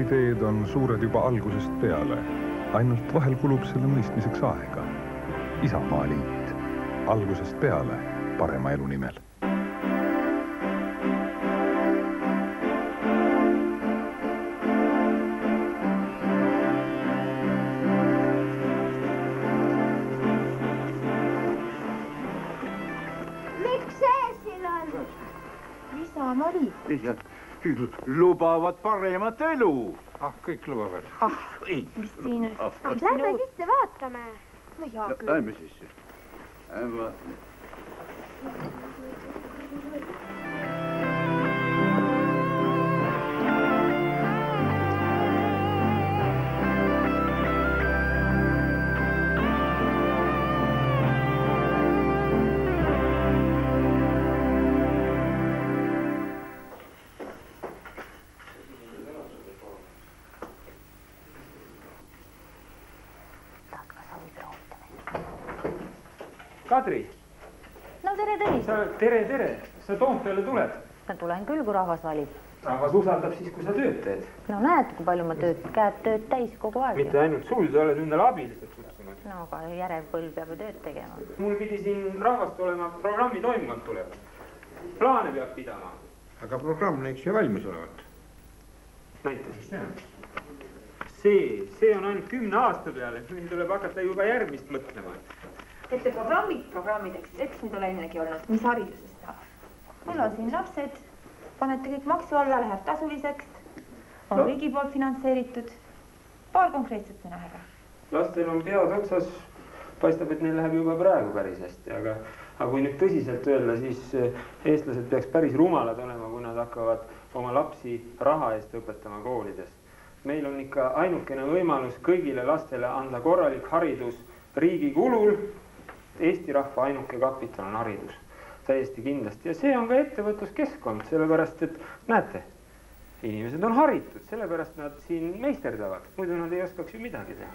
ideed on suured juba algusest peale, ainult vahel kulub selle mõistmiseks aega. Isamaaliit, algusest peale parema elu nimel miks see siin on? Isa-Mari. Lubavad paremat elu. ah, kõik lubavad. ah, mis siin nüüd? Lähme sisse vaatame. no hea küll. Lähme sisse. Lähme. Kadri, no tere, Tõnis. sa, tere, tere, sa Toompeale tuled? ma tulen küll, kui rahvas valib. rahvas usaldab siis, kui sa tööd teed. no näed, kui palju ma tööd, käed tööd täis kogu aeg. mitte ainult sul, sa oled endale abilised kutsunud. no aga järel põlv peab ju tööd tegema. mul pidi siin rahvast olema, programmi toimkond tuleb. plaane peab pidama. aga programm näiks ju valmis olevat. näita siis näha. see, see on ainult kümne aasta peale, meil tuleb hakata juba järgmist mõtlema. Teete programmid programmideks, eks nüüd ole ennegi olnud, mis haridusest saab? mul on siin lapsed, panete kõik maksu alla, läheb tasuliseks, on No. riigi poolt finantseeritud. paar konkreetset sõna, härra. lastel on pead otsas, paistab, et neil läheb juba praegu päris hästi, aga, aga kui nüüd tõsiselt öelda, siis eh, eestlased peaks päris rumalad olema, kui nad hakkavad oma lapsi raha eest õpetama koolides. meil on ikka ainukene võimalus kõigile lastele anda korralik haridus riigi kulul. Eesti rahva ainuke kapital on haridus, täiesti kindlasti ja see on ka ettevõtluskeskkond, sellepärast et näete, inimesed on haritud, sellepärast nad siin meisterdavad, muidu nad ei oskaks ju midagi teha.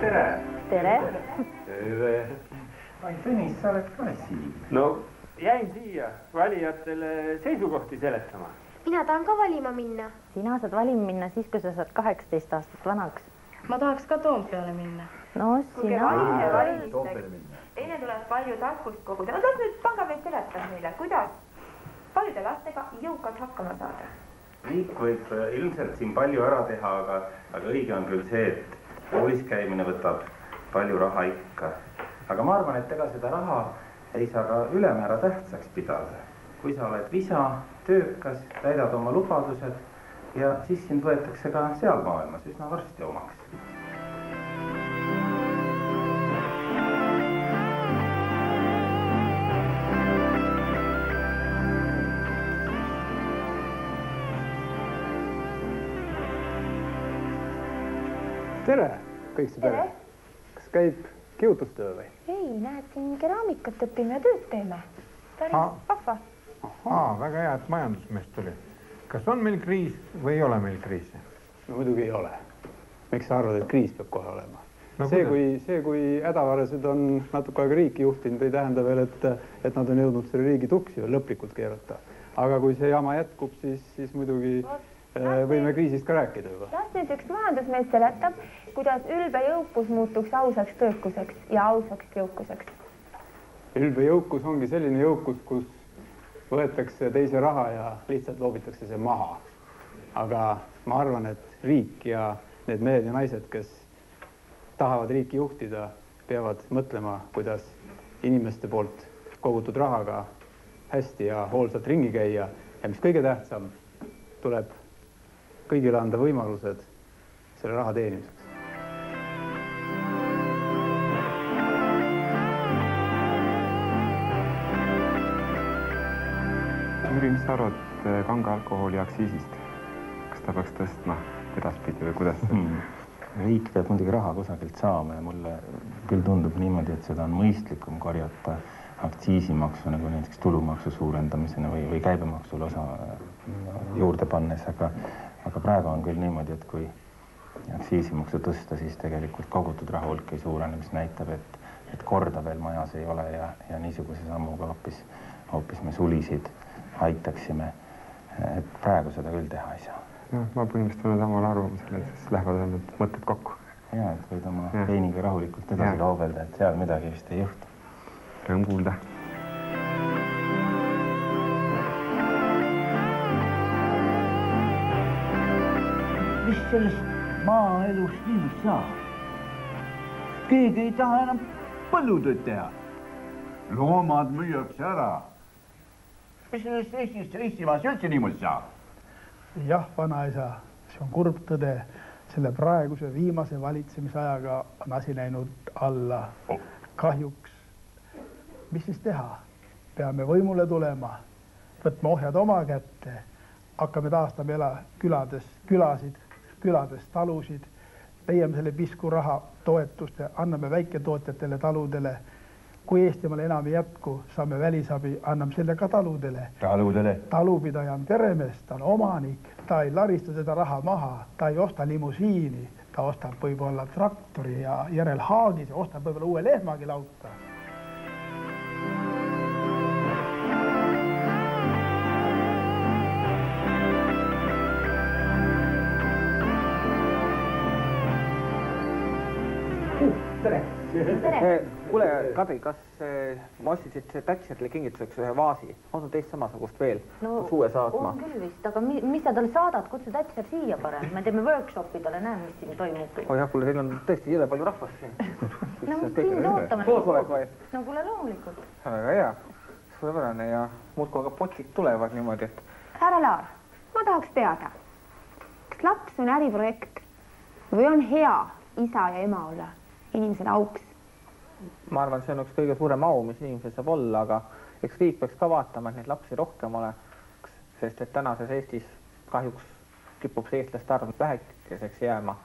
tere. tere. tere. Ai, Tõnis, sa oled ka siin. no jäin siia valijatele seisukohti seletama. mina tahan ka valima minna. sina saad valima minna siis, kui sa saad kaheksateist aastat vanaks. ma tahaks ka Toompeale minna. no sina. enne tuleb palju tarkust koguda, no las nüüd pangamees seletab meile, kuidas paljude lastega jõukalt hakkama saada. riik võib äh, ilmselt siin palju ära teha, aga, aga õige on küll see, et koolis käimine võtab palju raha ikka. Aga ma arvan, et ega seda raha ei saa ka ülemäära tähtsaks pidada. kui sa oled visa, töökas, täidad oma lubadused ja siis sind võetakse ka seal maailmas üsna varsti omaks. tere, kõik see pere. kas käib kihutustöö või? ei, näed, siin keraamikat õpime ja tööd teeme. päris Ah. vahva. aa, väga hea, et majandusmees tuli. kas on meil kriis või ei ole meil kriisi? no muidugi ei ole. miks sa arvad, et kriis peab kohe olema? No see, kui, see, kui hädavarased on natuke aega riiki juhtinud, ei tähenda veel, et, et nad on jõudnud selle riigi tuksi veel lõplikult keerata. aga kui see jama jätkub, siis, siis muidugi äh, võime kriisist ka rääkida juba. las nüüd üks majandusmees seletab, kuidas ülbe jõukus muutuks ausaks töökuseks ja ausaks jõukuseks. ülbe jõukus ongi selline jõukus, kus võetakse teise raha ja lihtsalt loobitakse see maha. aga ma arvan, et riik ja need mehed ja naised, kes tahavad riiki juhtida, peavad mõtlema, kuidas inimeste poolt kogutud rahaga hästi ja hoolsalt ringi käia ja mis kõige tähtsam, tuleb kõigile anda võimalused selle raha teenimiseks. Jüri, mis sa arvad eh, kange alkoholi aktsiisist? kas ta peaks tõstma edaspidi või kuidas Hmm. riik peab muidugi raha kusagilt saama ja mulle küll tundub niimoodi, et seda on mõistlikum korjata aktsiisimaksu nagu näiteks tulumaksu suurendamisena või, või käibemaksule osa äh, juurde pannes, aga, aga praegu on küll niimoodi, et kui aktsiisimaksu tõsta, siis tegelikult kogutud raha hulk ei suurene, mis näitab, et, et korda veel majas ei ole ja, ja niisuguse sammuga hoopis, hoopis me sulisid aitaksime. et praegu seda küll teha ei saa. jah, ma põhimõtteliselt olen samal arvamusel, et siis lähevad need mõtted kokku. ja, et võid oma veiniga rahulikult edasi kaubelda, et seal midagi vist ei juhtu. Rõõm kuulda. Mis sellest maaelust nüüd saab? keegi ei taha enam põllutööd teha. loomad müüakse ära. mis sellest Eestist, Eestimaas üldse niimoodi saab? jah, vanaisa, see on kurb tõde. selle praeguse viimase valitsemisajaga on asi läinud alla. kahjuks. mis siis teha? peame võimule tulema, võtma ohjad oma kätte, hakkame taastama ela külades, külasid, külades talusid, leiame selle piskuraha toetust ja anname väiketootjatele, taludele. kui Eestimaal enam ei jätku, saame välisabi, anname selle ka taludele taludele. talupidaja on peremees, ta on omanik, ta ei larista seda raha maha, ta ei osta limusiini, ta ostab võib-olla traktori ja järel haagis ostab võib-olla uue lehmagi lauta. Kuule, Kadri, kas eh, ma ostsin siit Thatcherile kingituseks ühe vaasi, on sul teist samasugust veel no suue saatma on? küll vist, aga mi, mis sa talle saadad, kutsu Thatcher siia parem, me teeme workshopi talle, näe, mis siin toimub. oh jah, kuule, teil on tõesti jõle palju rahvast siin. no mis sind ootame. koosolek või? no kuule, loomulikult. väga hea, suurepärane ja muudkui aga potid tulevad niimoodi, et härra Laar, ma tahaks teada, kas laps on äriprojekt või on hea isa ja ema olla inimesele auks? ma arvan, see on üks kõige suurem au, mis inimesel saab olla, aga eks riik peaks ka vaatama, et neid lapsi rohkem oleks, sest et tänases Eestis kahjuks kipub see eestlaste arv vähekeseks jääma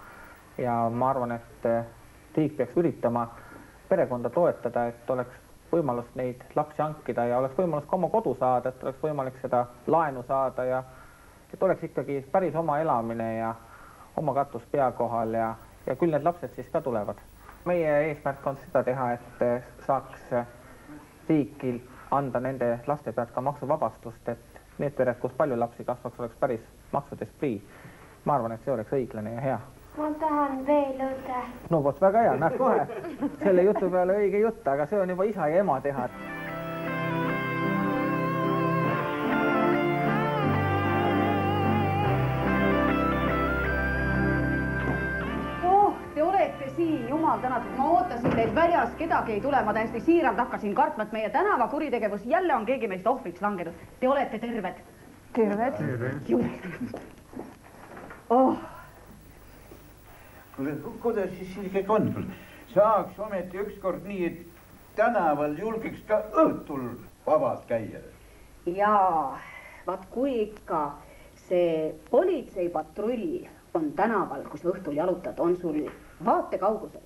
ja ma arvan, et eh, riik peaks üritama perekonda toetada, et oleks võimalus neid lapsi hankida ja oleks võimalus ka oma kodu saada, et oleks võimalik seda laenu saada ja et oleks ikkagi päris oma elamine ja oma katus pea kohal ja, ja küll need lapsed siis ka tulevad meie eesmärk on seda teha, et eh, saaks eh, riigil anda nende laste pealt ka maksuvabastust, et need pered, kus palju lapsi kasvaks, oleks päris maksudest prii. ma arvan, et see oleks õiglane ja hea. ma tahan veel õde. no vot, väga hea, näed kohe selle jutu peale õige jutt, aga see on juba isa ja ema teha. Siin, jumal tänatud, ma ootasin teid väljas, kedagi ei tule, ma täiesti siiralt hakkasin kartma, et meie tänava kuritegevus jälle on keegi meist ohvriks langenud. Te olete terved? terved? oh, kuule, kuidas siis ikkagi on? saaks ometi ükskord nii, et tänaval julgeks ka õhtul vabalt käia. jaa, vaat kui ikka see politseipatrull on tänaval, kus õhtul jalutad, on sul vaatekaugusel.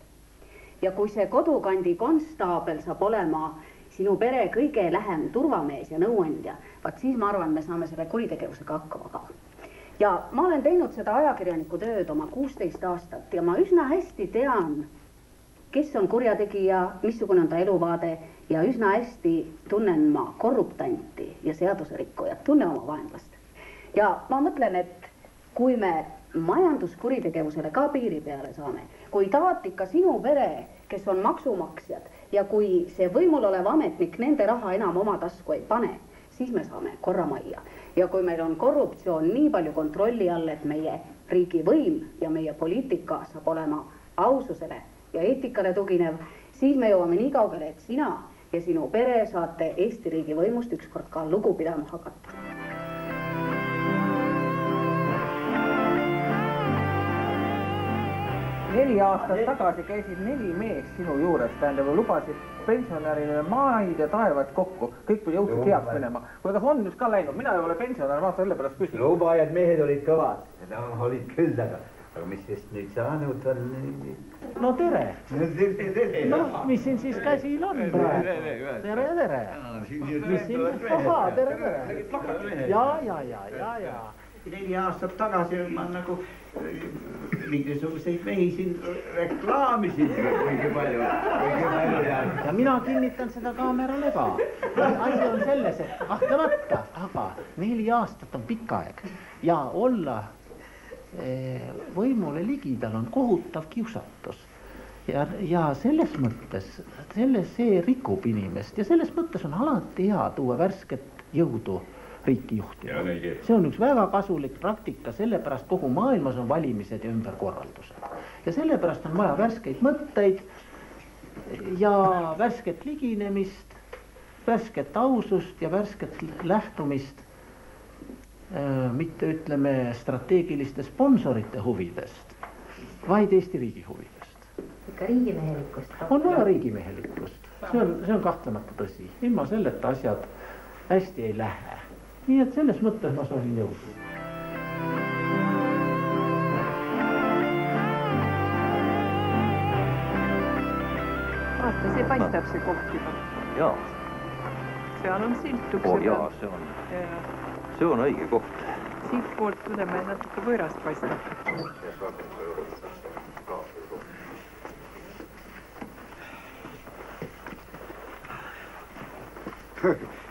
ja kui see kodukandi konstaabel saab olema sinu pere kõige lähem turvamees ja nõuandja, vaat siis ma arvan, me saame selle kuritegevusega hakkama ka. ja ma olen teinud seda ajakirjaniku tööd oma kuusteist aastat ja ma üsna hästi tean, kes on kurjategija, missugune on ta eluvaade ja üsna hästi tunnen ma korruptanti ja seaduserikkujat, tunnen oma vaenlast. ja ma mõtlen, et kui me majanduskuritegevusele ka piiri peale saame, kui taati ka sinu pere, kes on maksumaksjad ja kui see võimul olev ametnik nende raha enam oma tasku ei pane, siis me saame korra majja. ja kui meil on korruptsioon nii palju kontrolli all, et meie riigivõim ja meie poliitika saab olema aususele ja eetikale tuginev, siis me jõuame nii kaugele, et sina ja sinu pere saate Eesti riigi võimust ükskord ka lugu pidama hakata. Neli aastat tagasi käisid neli meest sinu juures, tähendab, lubasid pensionärile maid ja taevaid kokku, kõik jõudsid heaks minema. kuule, kas on nüüd ka läinud, mina ei ole pensionär, ma selle pärast küsin. lubajad mehed olid kõvad, seda olid küll, aga, aga mis sest nüüd saanud on? no tere. noh, mis siin siis käsil on praegu? tere, tere. mis siin, ahaa, tere, tere. ja, ja, ja, ja, ja neli aastat tagasi ma nagu äh, mingisuguseid mehi siin reklaamisin õige palju, õige palju ja. ja mina kinnitan seda kaamerale ka. asi on selles, et kahtlemata, aga neli aastat on pikk aeg. Ja olla eh, võimule ligidal on kohutav kiusatus. Ja, ja selles mõttes, selles, see rikub inimest. Ja selles mõttes on alati hea tuua värsket jõudu riiki juhtima. see on üks väga kasulik praktika, sellepärast kogu maailmas on valimised ja ümberkorraldused. ja sellepärast on vaja värskeid mõtteid ja värsket liginemist, värsket ausust ja värsket lähtumist äh, mitte ütleme strateegiliste sponsorite huvidest, vaid Eesti riigi huvidest. ikka riigimehelikkust. on vaja riigimehelikkust, see on, see on kahtlemata tõsi, ilma selleta asjad hästi ei lähe nii et selles mõttes ma soovin jõudu. vaata, see paistab, see koht juba. jaa. seal on silt ukse oh, peal. jaa, see on, see on õige koht. siitpoolt ütleme natuke võõrast paistab.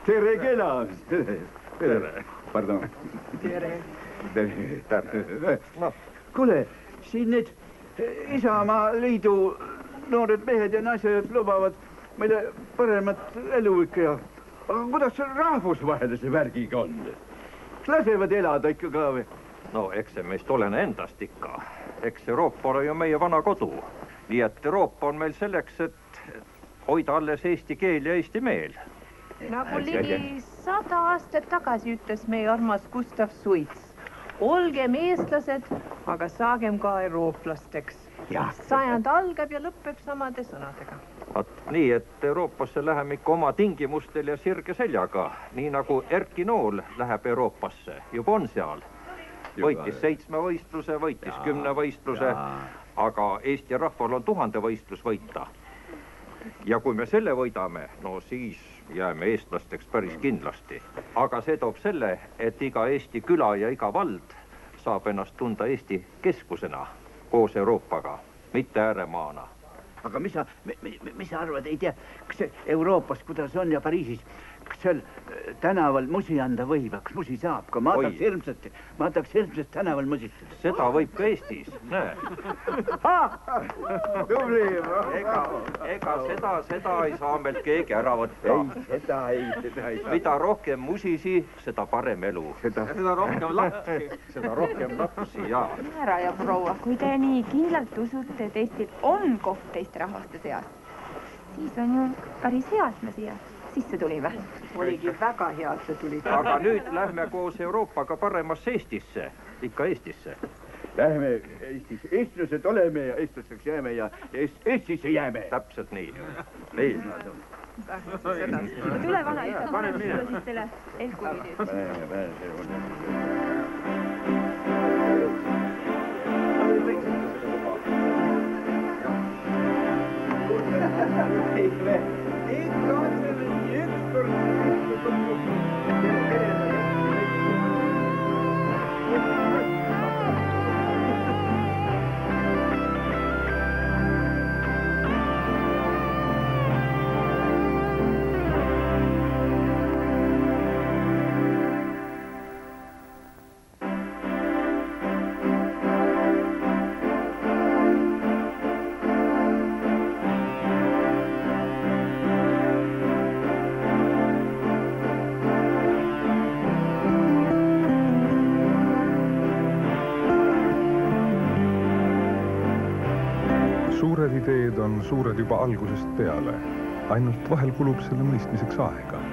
tere kelamist. Tere. Pardon. tere. tere, tere. noh, kuule, siin need Isamaa Liidu noored mehed ja naised lubavad meile paremat elu ikka ja aga kuidas rahvusvahelise värgiga on? lasevad elada ikka ka või? no eks see meist olene endast ikka. eks Euroopa ole ju meie vana kodu. nii et Euroopa on meil selleks, et hoida alles eesti keel ja eesti meel nagu ligi sada aastat tagasi ütles meie armas Gustav Suits. olgem eestlased, aga saagem ka eurooplasteks. sajand algab ja lõpeb samade sõnadega. vot nii, et Euroopasse läheme ikka oma tingimustel ja sirge seljaga, nii nagu Erki Nool läheb Euroopasse, juba on seal. võitis seitsme võistluse, võitis kümne võistluse, aga Eesti rahval on tuhande võistlus võita. ja kui me selle võidame, no siis jääme eestlasteks päris kindlasti. aga see toob selle, et iga Eesti küla ja iga vald saab ennast tunda Eesti keskusena koos Euroopaga, mitte ääremaana. aga mis sa, mis sa arvad, ei tea, kas Euroopas, kuidas on ja Pariisis, kas seal äh, tänaval musi anda võib, kas musi saab ka, ma tahaks hirmsasti, ma tahaks hirmsasti tänaval musitada. seda võib ka Eestis, näe. tubli. ega, ega seda, seda ei saa meilt keegi ära võtta. ei, seda ei, seda ei saa. mida rohkem musisi, seda parem elu. seda, seda rohkem lapsi. seda rohkem lapsi ja. härra ja proua, kui te nii kindlalt usute, et Eestil on koht teiste rahvaste seas, siis on ju päris hea, et me siia sisse tulime. oligi väga hea, et te tulite. aga nüüd lähme koos Euroopaga paremasse Eestisse, ikka Eestisse. Läheme Eestis, eestlased oleme ja eestlasteks jääme ja Eestisse jääme. täpselt nii. nii. tule vanaisa, pane sulle ideed on suured juba algusest peale, ainult vahel kulub selle mõistmiseks aega.